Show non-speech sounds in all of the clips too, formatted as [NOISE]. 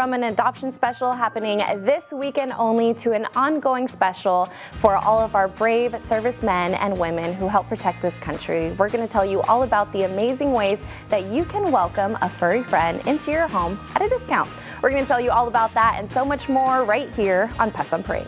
From an adoption special happening this weekend only to an ongoing special for all of our brave servicemen and women who help protect this country, we're going to tell you all about the amazing ways that you can welcome a furry friend into your home at a discount. We're going to tell you all about that and so much more right here on Pets on Parade.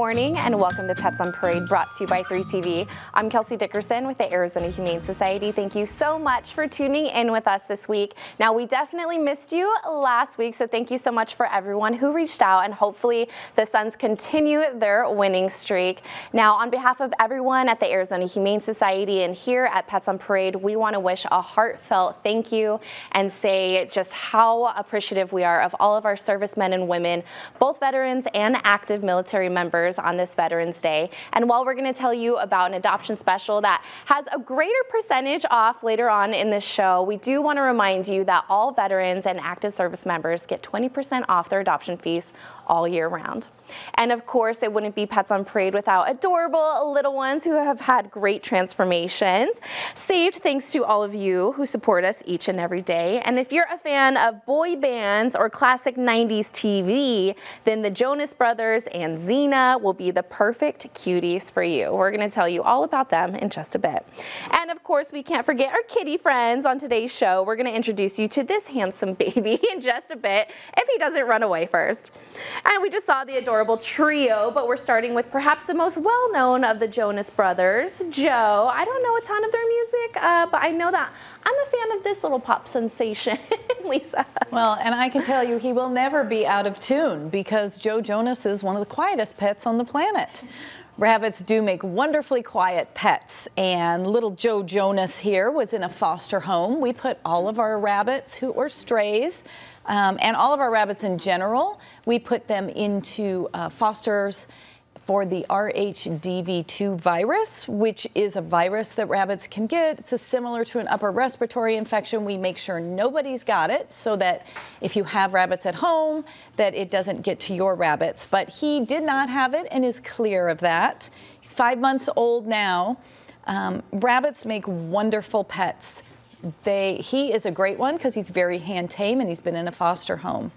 Morning and welcome to Pets on Parade brought to you by 3TV. I'm Kelsey Dickerson with the Arizona Humane Society. Thank you so much for tuning in with us this week. Now, we definitely missed you last week, so thank you so much for everyone who reached out and hopefully the Suns continue their winning streak. Now, on behalf of everyone at the Arizona Humane Society and here at Pets on Parade, we want to wish a heartfelt thank you and say just how appreciative we are of all of our servicemen and women, both veterans and active military members on this Veterans Day. And while we're going to tell you about an adoption special that has a greater percentage off later on in this show, we do want to remind you that all veterans and active service members get 20% off their adoption fees all year round. And of course, it wouldn't be Pets on Parade without adorable little ones who have had great transformations, saved thanks to all of you who support us each and every day. And if you're a fan of boy bands or classic 90s TV, then the Jonas Brothers and Xena will be the perfect cuties for you. We're going to tell you all about them in just a bit. And of course, we can't forget our kitty friends on today's show. We're going to introduce you to this handsome [LAUGHS] baby in just a bit if he doesn't run away first. And we just saw the adorable trio, but we're starting with perhaps the most well-known of the Jonas Brothers, Joe. I don't know a ton of their music, uh, but I know that I'm a fan of this little pop sensation, [LAUGHS] Lisa. Well, and I can tell you he will never be out of tune because Joe Jonas is one of the quietest pets on the planet. Rabbits do make wonderfully quiet pets, and little Joe Jonas here was in a foster home. We put all of our rabbits who were strays um, and all of our rabbits in general, we put them into uh, fosters for the RHDV2 virus, which is a virus that rabbits can get. It's similar to an upper respiratory infection. We make sure nobody's got it so that if you have rabbits at home, that it doesn't get to your rabbits. But he did not have it and is clear of that. He's five months old now. Um, rabbits make wonderful pets they, he is a great one because he's very hand tame and he's been in a foster home.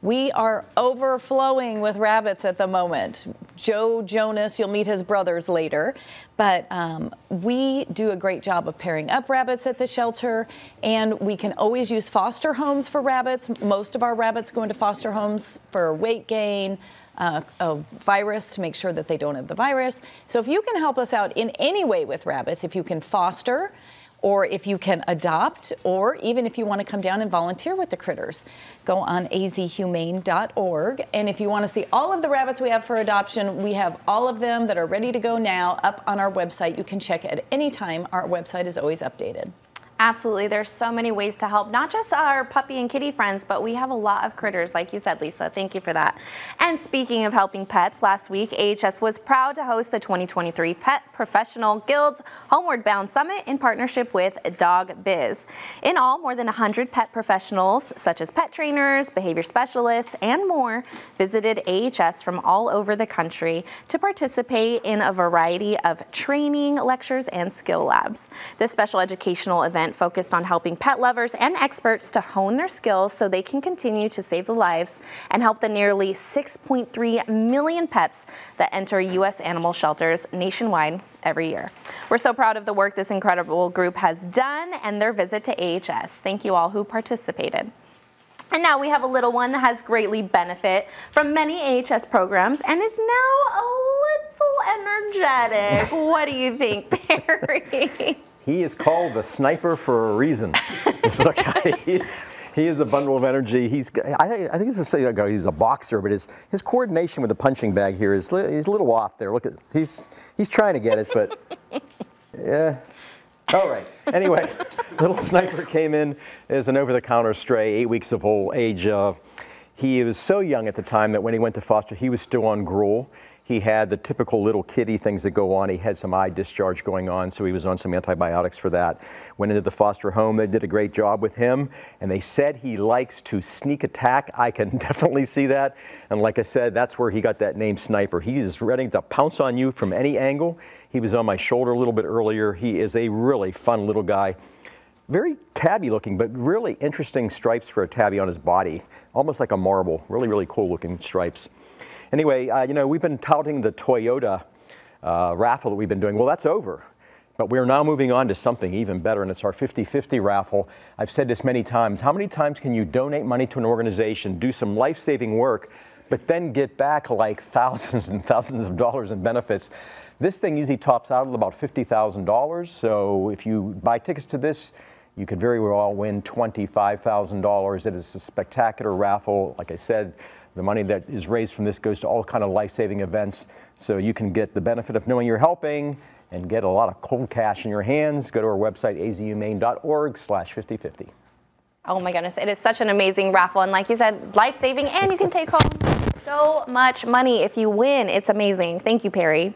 We are overflowing with rabbits at the moment. Joe Jonas, you'll meet his brothers later, but um, we do a great job of pairing up rabbits at the shelter, and we can always use foster homes for rabbits. Most of our rabbits go into foster homes for weight gain, uh, a virus to make sure that they don't have the virus. So if you can help us out in any way with rabbits, if you can foster, or if you can adopt, or even if you want to come down and volunteer with the critters. Go on azhumane.org. And if you want to see all of the rabbits we have for adoption, we have all of them that are ready to go now up on our website. You can check at any time. Our website is always updated. Absolutely. There's so many ways to help, not just our puppy and kitty friends, but we have a lot of critters, like you said, Lisa. Thank you for that. And speaking of helping pets, last week, AHS was proud to host the 2023 Pet Professional Guilds Homeward Bound Summit in partnership with Dog Biz. In all, more than 100 pet professionals, such as pet trainers, behavior specialists, and more, visited AHS from all over the country to participate in a variety of training, lectures, and skill labs. This special educational event event focused on helping pet lovers and experts to hone their skills so they can continue to save the lives and help the nearly 6.3 million pets that enter U.S. animal shelters nationwide every year. We're so proud of the work this incredible group has done and their visit to AHS. Thank you all who participated. And now we have a little one that has greatly benefit from many AHS programs and is now a little energetic. what do you think, [LAUGHS] Perry? He is called the sniper for a reason. this guy, [LAUGHS] he's, he is a bundle of energy. He's, I, I think it's say he's a boxer, but his, his coordination with the punching bag here is he's a little off there. Look at, he's, he's trying to get it, but [LAUGHS] yeah. All right. Anyway, [LAUGHS] little sniper came in as an over-the-counter stray, eight weeks of old age. Uh, he was so young at the time that when he went to foster, he was still on gruel. He had the typical little kitty things that go on. He had some eye discharge going on, so he was on some antibiotics for that. Went into the foster home. They did a great job with him, and they said he likes to sneak attack. I can [LAUGHS] definitely see that. And like I said, that's where he got that name Sniper. He is ready to pounce on you from any angle. He was on my shoulder a little bit earlier. He is a really fun little guy very tabby looking, but really interesting stripes for a tabby on his body, almost like a marble. Really, really cool looking stripes. Anyway, uh, you know, we've been touting the Toyota uh, raffle that we've been doing. Well, that's over. But we're now moving on to something even better, and it's our 50 50 raffle. I've said this many times. How many times can you donate money to an organization, do some life saving work, but then get back like [LAUGHS] thousands and thousands of dollars in benefits? This thing usually tops out at about $50,000. So if you buy tickets to this, you could very well win $25,000. It is a spectacular raffle. Like I said, the money that is raised from this goes to all kind of life-saving events. So you can get the benefit of knowing you're helping and get a lot of cold cash in your hands. Go to our website, azhumane.org slash 5050. Oh my goodness, it is such an amazing raffle. And like you said, life-saving and you can take home [LAUGHS] so much money if you win. It's amazing. Thank you, Perry.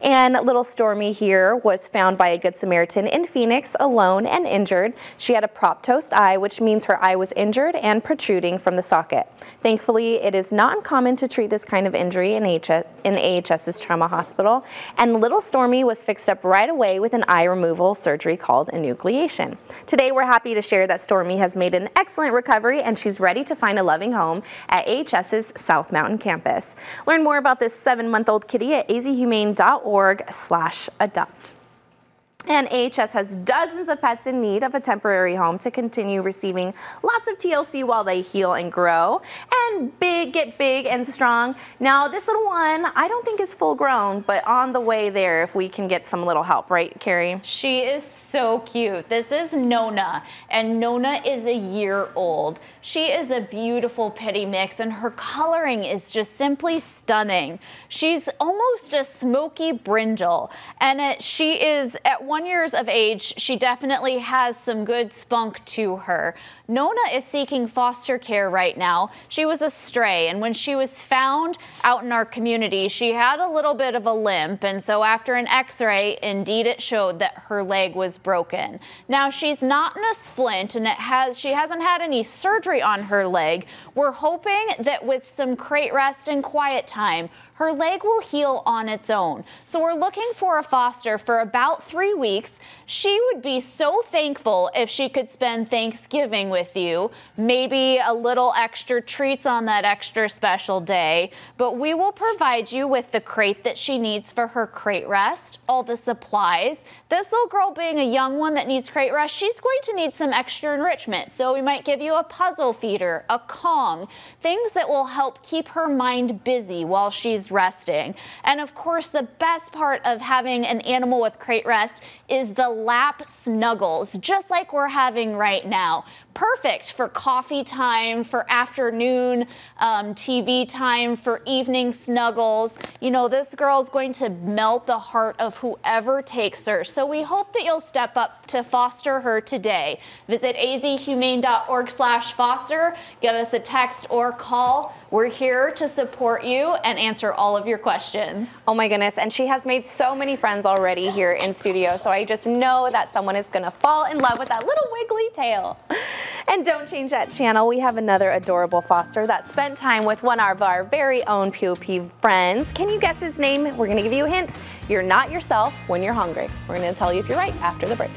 And little Stormy here was found by a Good Samaritan in Phoenix alone and injured. She had a proptosed eye, which means her eye was injured and protruding from the socket. Thankfully, it is not uncommon to treat this kind of injury in, HS, in AHS's trauma hospital. And little Stormy was fixed up right away with an eye removal surgery called enucleation. Today, we're happy to share that Stormy has made an excellent recovery and she's ready to find a loving home at AHS's South Mountain campus. Learn more about this seven-month-old kitty at azhumane.org slash adopt. And AHS has dozens of pets in need of a temporary home to continue receiving lots of TLC while they heal and grow and big, get big and strong. Now, this little one, I don't think is full grown, but on the way there if we can get some little help, right, Carrie? She is so cute. This is Nona, and Nona is a year old. She is a beautiful pitty mix, and her coloring is just simply stunning. She's almost a smoky brindle, and it, she is at one one years of age, she definitely has some good spunk to her. Nona is seeking foster care right now. She was a stray, and when she was found out in our community, she had a little bit of a limp, and so after an x-ray, indeed it showed that her leg was broken. Now she's not in a splint, and it has she hasn't had any surgery on her leg. We're hoping that with some crate rest and quiet time, her leg will heal on its own. So we're looking for a foster for about three weeks. She would be so thankful if she could spend Thanksgiving with you, maybe a little extra treats on that extra special day, but we will provide you with the crate that she needs for her crate rest, all the supplies. This little girl being a young one that needs crate rest, she's going to need some extra enrichment. So we might give you a puzzle feeder, a Kong, things that will help keep her mind busy while she's resting. And of course, the best part of having an animal with crate rest is the lap snuggles, just like we're having right now. Perfect for coffee time, for afternoon um, TV time, for evening snuggles. You know, this girl is going to melt the heart of whoever takes her. So we hope that you'll step up to foster her today. Visit azhumane.org slash foster. Give us a text or call. We're here to support you and answer all of your questions. Oh my goodness. And she has made so many friends already here in studio. So I just know that someone is going to fall in love with that little wiggly tail. And don't change that channel. We have another adorable foster that spent time with one of our very own POP friends. Can you guess his name? We're going to give you a hint. You're not yourself when you're hungry. We're going to tell you if you're right after the break.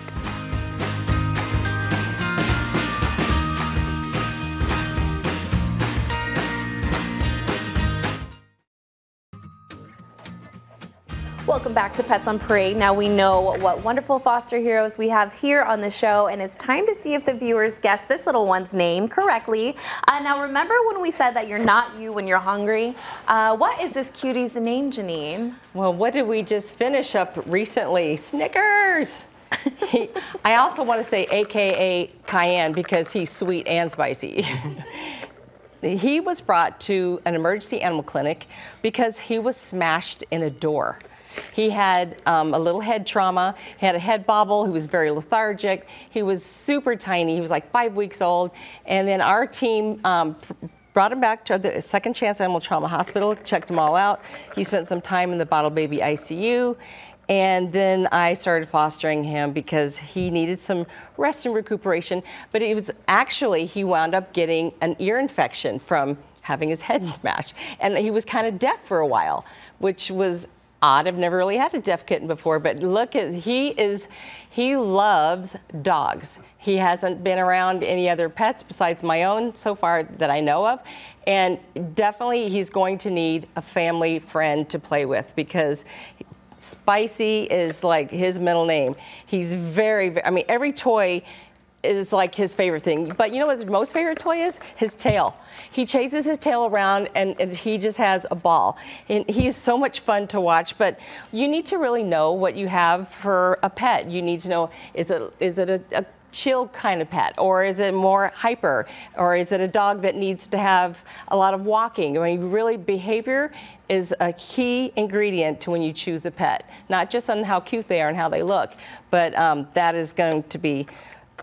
Welcome back to Pets on Parade. Now we know what wonderful foster heroes we have here on the show, and it's time to see if the viewers guess this little one's name correctly. Uh, now remember when we said that you're not you when you're hungry? Uh, what is this cutie's name, Janine? Well, what did we just finish up recently? Snickers! [LAUGHS] he, I also want to say AKA Cayenne because he's sweet and spicy. [LAUGHS] he was brought to an emergency animal clinic because he was smashed in a door. He had um, a little head trauma, he had a head bobble, he was very lethargic, he was super tiny, he was like five weeks old, and then our team um, brought him back to the Second Chance Animal Trauma Hospital, checked him all out. He spent some time in the bottle baby ICU. And then I started fostering him because he needed some rest and recuperation. But it was actually, he wound up getting an ear infection from having his head [LAUGHS] smashed. And he was kind of deaf for a while, which was odd. I've never really had a deaf kitten before, but look at, he is, he loves dogs. He hasn't been around any other pets besides my own so far that I know of. And definitely he's going to need a family friend to play with because Spicy is like his middle name. He's very, I mean, every toy is like his favorite thing. But you know what his most favorite toy is? His tail. He chases his tail around and, and, he just has a ball. And he's so much fun to watch. But you need to really know what you have for a pet. You need to know is it is it a, a chill kind of pet or is it more hyper or is it a dog that needs to have a lot of walking i mean really behavior is a key ingredient to when you choose a pet not just on how cute they are and how they look but um, that is going to be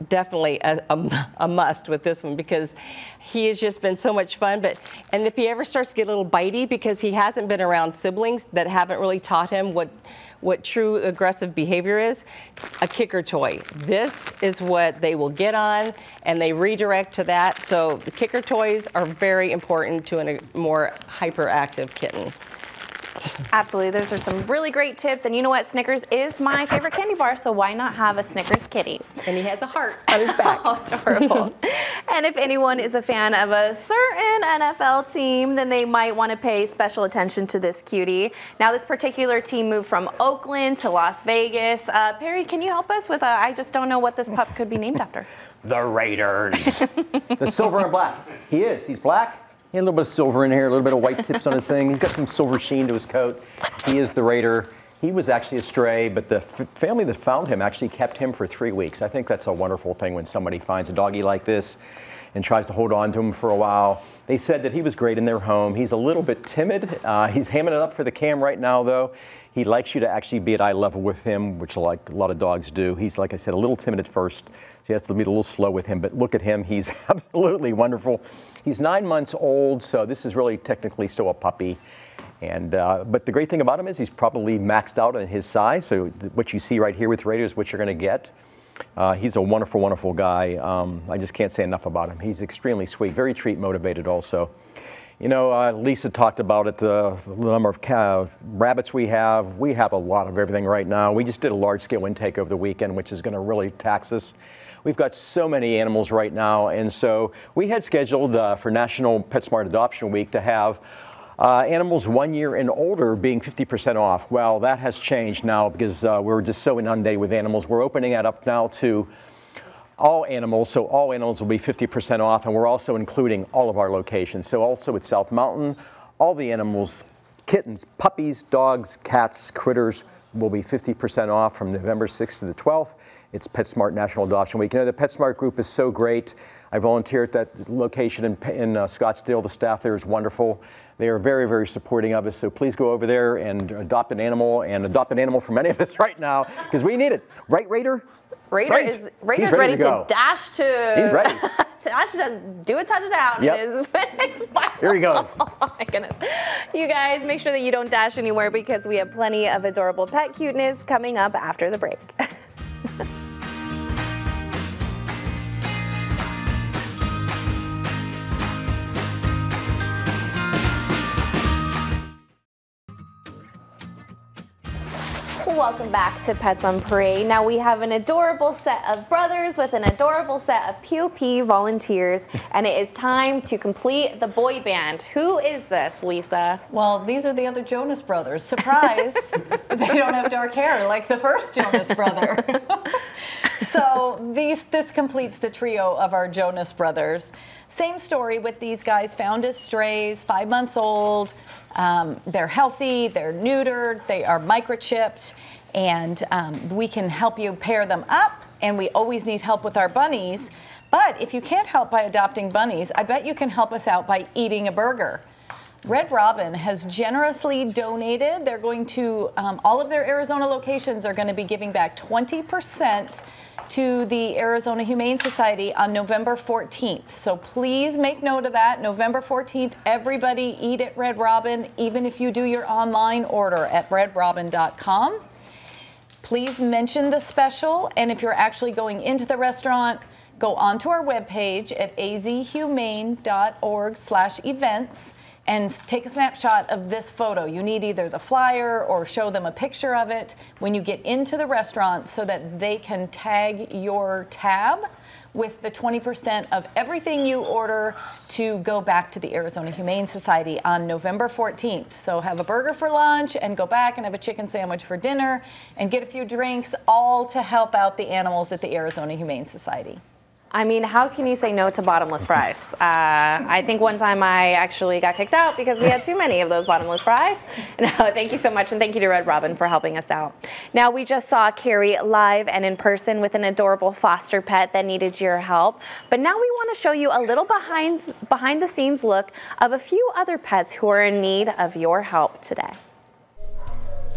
definitely a, a, a, must with this one because he has just been so much fun. But and if he ever starts to get a little bitey because he hasn't been around siblings that haven't really taught him what what true aggressive behavior is, a kicker toy. This is what they will get on and they redirect to that. So the kicker toys are very important to a more hyperactive kitten. Absolutely. Those are some really great tips. And you know what? Snickers is my favorite candy bar, so why not have a Snickers kitty? And he has a heart on his back. [LAUGHS] oh, adorable. and if anyone is a fan of a certain NFL team, then they might want to pay special attention to this cutie. Now, this particular team moved from Oakland to Las Vegas. Uh, Perry, can you help us with a, I just don't know what this pup could be named after. [LAUGHS] The Raiders. [LAUGHS] the silver and black. He is. He's black. A little bit of silver in here, a little bit of white tips on his thing. He's got some silver sheen to his coat. He is the Raider. He was actually a stray, but the family that found him actually kept him for three weeks. I think that's a wonderful thing when somebody finds a doggy like this and tries to hold on to him for a while. They said that he was great in their home. He's a little bit timid. Uh, he's hamming it up for the cam right now, though. He likes you to actually be at eye level with him, which like a lot of dogs do. He's, like I said, a little timid at first. So you have to be a little slow with him, but look at him. He's [LAUGHS] absolutely wonderful. He's nine months old, so this is really technically still a puppy. And, uh, but the great thing about him is he's probably maxed out in his size. So what you see right here with Raiders is what you're going to get. Uh, he's a wonderful, wonderful guy. Um, I just can't say enough about him. He's extremely sweet, very treat motivated also. You know, uh, Lisa talked about it, the, the number of rabbits we have. We have a lot of everything right now. We just did a large scale intake over the weekend, which is going to really tax us. We've got so many animals right now, and so we had scheduled uh, for National PetSmart Adoption Week to have uh, animals one year and older being 50% off. Well, that has changed now because uh, we're just so inundated with animals. We're opening that up now to all animals, so all animals will be 50% off, and we're also including all of our locations. So also at South Mountain, all the animals, kittens, puppies, dogs, cats, critters will be 50% off from November 6th to the 12th. It's PetSmart National Adoption Week. You know, the PetSmart group is so great. I volunteer at that location in, in uh, Scottsdale. The staff there is wonderful. They are very, very supporting of us. So please go over there and adopt an animal and adopt an animal from any of us [LAUGHS] right now because we need it. Right, Raider? Raider right. is Raider's ready, ready to, to, dash to. He's ready. [LAUGHS] dash to do a touchdown. Yep. It is expired. Here he goes. [LAUGHS] Oh my goodness. You guys, make sure that you don't dash anywhere because we have plenty of adorable pet cuteness coming up after the break. [LAUGHS] Welcome back to Pets on Parade. Now we have an adorable set of brothers with an adorable set of POP volunteers, and it is time to complete the boy band. Who is this, Lisa? Well, these are the other Jonas brothers. Surprise! [LAUGHS] they don't have dark hair like the first Jonas brother. [LAUGHS] so these, this completes the trio of our Jonas brothers. Same story with these guys found as strays, five months old. Um, they're healthy, they're neutered, they are microchipped, and um, we can help you pair them up. And we always need help with our bunnies. But if you can't help by adopting bunnies, I bet you can help us out by eating a burger. Red Robin has generously donated. They're going to, um, all of their Arizona locations are going to be giving back 20% to the Arizona Humane Society on November 14th. So please make note of that. November 14th, everybody eat at Red Robin, even if you do your online order at redrobin.com. Please mention the special, and if you're actually going into the restaurant, go onto our webpage at azhumane.org slash events and take a snapshot of this photo. You need either the flyer or show them a picture of it when you get into the restaurant so that they can tag your tab with the 20% of everything you order to go back to the Arizona Humane Society on November 14th. So have a burger for lunch and go back and have a chicken sandwich for dinner and get a few drinks, all to help out the animals at the Arizona Humane Society. I mean, how can you say no to bottomless fries? Uh, I think one time I actually got kicked out because we had too many of those bottomless fries. [LAUGHS] No, thank you so much, and thank you to Red Robin for helping us out. Now, we just saw Carrie live and in person with an adorable foster pet that needed your help, but now we want to show you a little behind, behind the scenes look of a few other pets who are in need of your help today.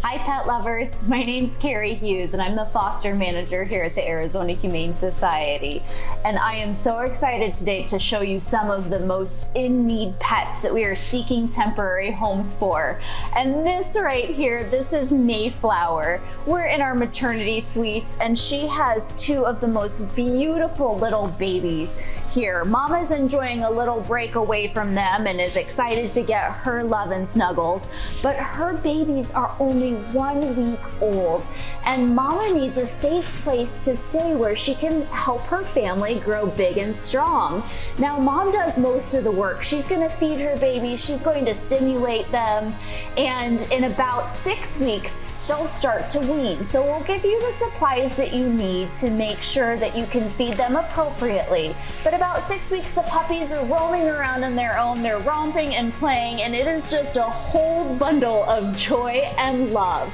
Hi pet lovers, [LAUGHS] my name's Carrie Hughes and I'm the foster manager here at the Arizona Humane Society. And I am so excited today to show you some of the most in-need pets that we are seeking temporary homes for. And this right here, this is Mayflower. We're in our maternity suites and she has two of the most beautiful little babies here. Mama's enjoying a little break away from them and is excited to get her love and snuggles, but her babies are only one week old and mama needs a safe place to stay where she can help her family grow big and strong. Now mom does most of the work. She's gonna feed her baby, she's going to stimulate them, and in about six weeks, they'll start to wean. So we'll give you the supplies that you need to make sure that you can feed them appropriately. But about six weeks, the puppies are roaming around on their own. They're romping and playing, and it is just a whole bundle of joy and love.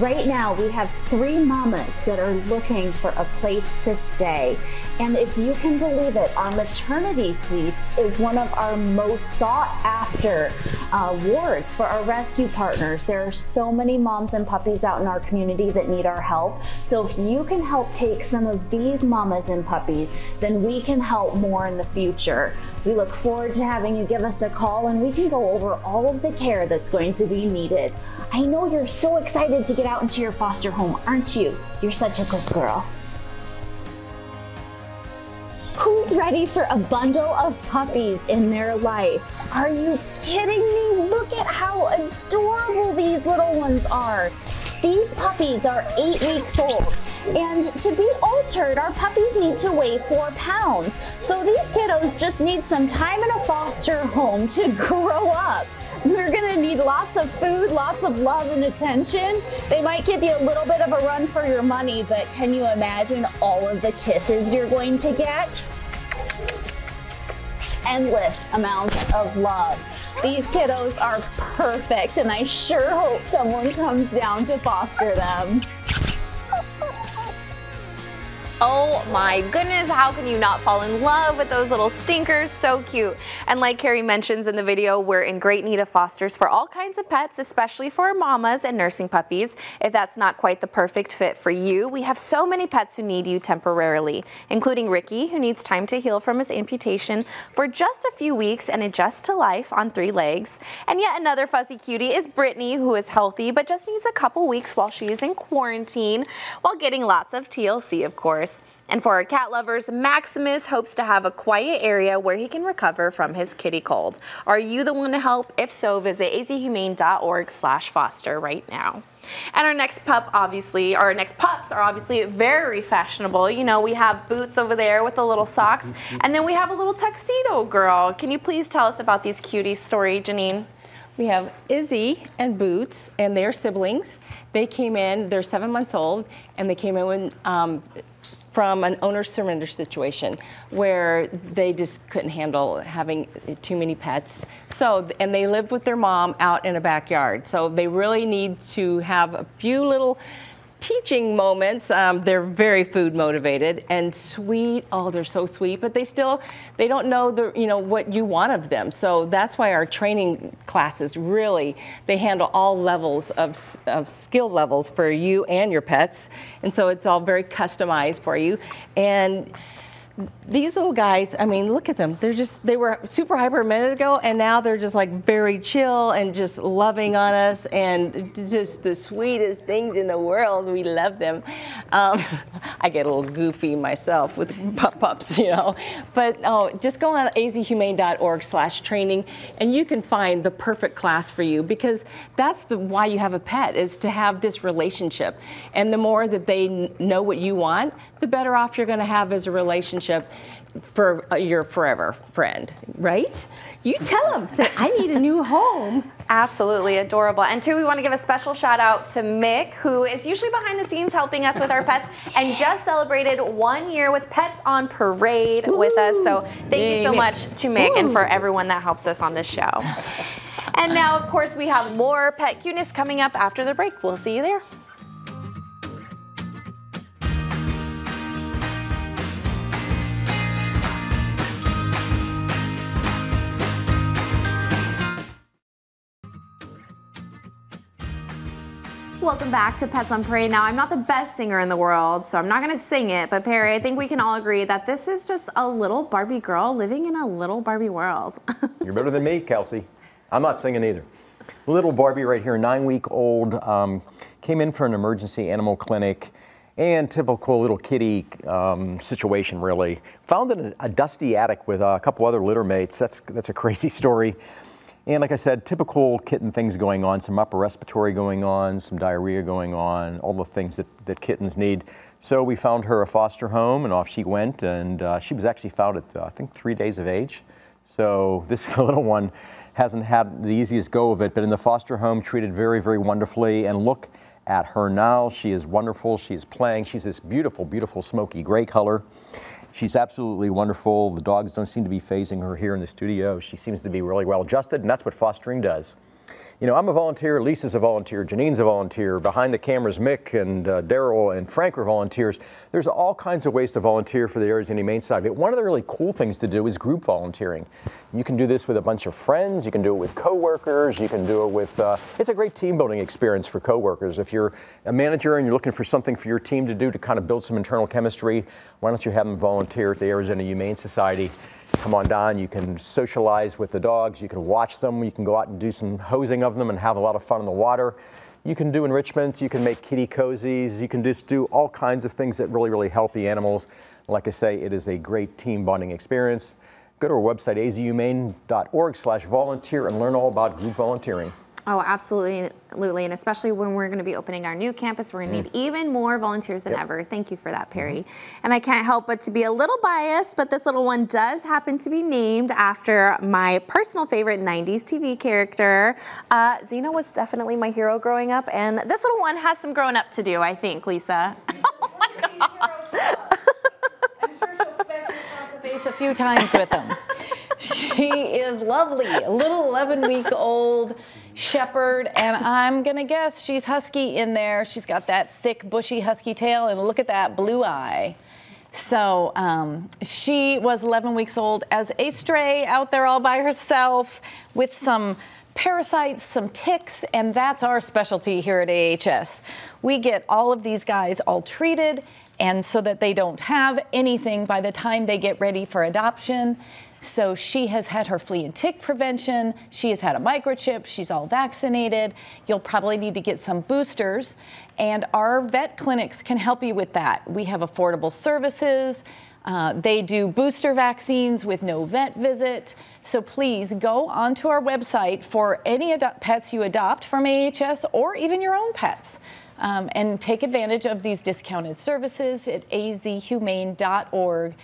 Right now, we have three mamas that are looking for a place to stay. And if you can believe it, our maternity suites is one of our most sought after uh, wards for our rescue partners. There are so many moms and puppies out in our community that need our help. So if you can help take some of these mamas and puppies, then we can help more in the future. We look forward to having you give us a call and we can go over all of the care that's going to be needed. I know you're so excited to get out into your foster home, aren't you? You're such a good girl. Who's ready for a bundle of puppies in their life? Are you kidding me? Look at how adorable these little ones are. These puppies are eight weeks old. And to be altered, our puppies need to weigh four pounds. So these kiddos just need some time in a foster home to [LAUGHS] grow up. They're gonna need lots of food, lots of love and attention. They might give you a little bit of a run for your money, but can you imagine all of the kisses you're going to get? Endless amounts of love. These kiddos are perfect, and I sure hope someone comes down to foster them. Oh my goodness, how can you not fall in love with those little stinkers? So cute. And like Carrie mentions in the video, we're in great need of fosters for all kinds of pets, especially for mamas and nursing puppies. If that's not quite the perfect fit for you, we have so many pets who need you temporarily, including Ricky, who needs time to heal from his amputation for just a few weeks and adjust to life on three legs. And yet another fuzzy cutie is Brittany, who is healthy, but just needs a couple weeks while she is in quarantine, while getting lots of TLC, of course. And for our cat lovers, Maximus hopes to have a quiet area where he can recover from his kitty cold. Are you the one to help? If so, visit azhumane.org slash foster right now. And our next pup, obviously, our next pups are obviously very fashionable. You know, we have Boots over there with the little socks, and then we have a little tuxedo girl. Can you please tell us about these cuties story, Janine? We have Izzy and Boots, and they're siblings. They came in, they're seven months old, and they came in when um, from an owner surrender situation where they just couldn't handle having too many pets. So, and they lived with their mom out in a backyard. So they really need to have a few little teaching moments. Um, they're very food motivated and sweet. Oh, they're so sweet, but they still they don't know the you know what you want of them. So that's why our training classes really they handle all levels of, of skill levels for you and your pets, and so it's all very customized for you and these little guys, I mean, look at them. They're just, they were super hyper a minute ago, and now they're just like very chill and just loving on us and just the sweetest things in the world. We love them. Um, [LAUGHS] I get a little goofy myself with [LAUGHS] pup pups, you know. But oh, just go on azhumane.org slash training, and you can find the perfect class for you because that's the why you have a pet is to have this relationship. And the more that they know what you want, the better off you're going to have as a relationship relationship for uh, your forever friend, right? You tell them, say, I need a new home. Absolutely adorable. And two, we want to give a special shout out to Mick, who is usually behind the scenes helping us with our pets and just celebrated one year with Pets on Parade Ooh. with us. So thank Yay, you so Mick. much to Mick Ooh. and for everyone that helps us on this show. and now, of course, we have more pet cuteness coming up after the break. We'll see you there. Welcome back to Pets on Parade. Now, I'm not the best singer in the world, so I'm not going to sing it, but Perry, I think we can all agree that this is just a little Barbie girl living in a little Barbie world. [LAUGHS] You're better than me, Kelsey. I'm not singing either. Little Barbie right here, nine week old, um, came in for an emergency animal clinic and typical little kitty um, situation, really. Found in a, a dusty attic with a couple other litter mates. That's, that's a crazy [LAUGHS] story. And like I said, typical kitten things going on, some upper respiratory going on, some diarrhea going on, all the things that, that kittens need. So we found her a foster home and off she went and uh, she was actually found at, uh, I think, three days of age. So [LAUGHS] this little one hasn't had the easiest go of it, but in the foster home treated very, very wonderfully. And look at her now. She is wonderful. She is playing. She's this beautiful, beautiful smoky gray color. She's absolutely wonderful. The dogs don't seem to be phasing her here in the studio. She seems to be really well adjusted, and that's what fostering does. You know, I'm a volunteer, Lisa's a volunteer, Janine's a volunteer, behind the cameras, Mick and uh, Daryl and Frank are volunteers. There's all kinds of ways to volunteer for the Arizona Humane Society. But one of the really cool things to do is group volunteering. You can do this with a bunch of friends, you can do it with coworkers, you can do it with, uh, it's a great team building experience for coworkers. If you're a manager and you're looking for something for your team to do to kind of build some internal chemistry, why don't you have them volunteer at the Arizona Humane Society? Come on down. You can socialize with the dogs. You can watch them. You can go out and do some hosing of them and have a lot of fun in the water. You can do enrichment. You can make kitty cozies. You can just do all kinds of things that really, really help the animals. Like I say, it is a great team bonding experience. Go to our website, azhumane.org slash volunteer and learn all about group volunteering. Oh, absolutely, absolutely, and especially when we're going to be opening our new campus, we're going to need mm. even more volunteers than yep. ever. Thank you for that, Perry. Mm -hmm. And I can't help but to be a little biased, but this little one does happen to be named after my personal favorite 90s TV character. Uh, Xena was definitely my hero growing up, and this little one has some growing up to do, I think, Lisa. [LAUGHS] oh my God. I'm sure she'll spend across the face a few times with them. [LAUGHS] she is lovely, a little 11 week old shepherd, and I'm gonna guess she's husky in there. She's got that thick, bushy, husky tail, and look at that blue eye. So um, she was 11 weeks old as a stray out there all by herself with some parasites, some ticks, and that's our specialty here at AHS. We get all of these guys all treated and so that they don't have anything by the time they get ready for adoption. So she has had her flea and tick prevention. She has had a microchip. She's all vaccinated. You'll probably need to get some boosters. And our vet clinics can help you with that. We have affordable services. Uh, they do booster vaccines with no vet visit. So please go onto our website for any pets you adopt from AHS or even your own pets. Um, and take advantage of these discounted services at azhumane.org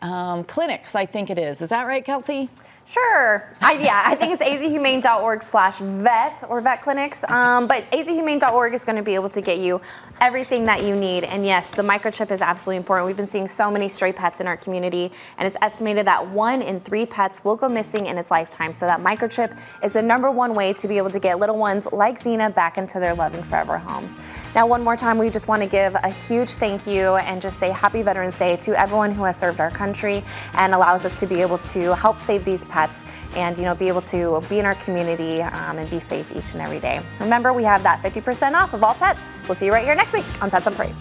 um, clinics, I think it is. Is that right, Kelsey? Sure. I, yeah, I think it's azhumane.org slash vet or vet clinics. Um, but azhumane.org is going to be able to get you everything that you need. And yes, the microchip is absolutely important. We've been seeing so many stray pets in our community, and it's estimated that one in three pets will go missing in its lifetime. So that microchip is the number one way to be able to get little ones like Xena back into their loving forever homes. Now, one more time, we just want to give a huge thank you and just say happy Veterans Day to everyone who has served our country and allows us to be able to help save these pets and you know be able to be in our community um, and be safe each and every day. Remember, we have that 50% off of all pets. We'll see you right here next week on Pets on Parade.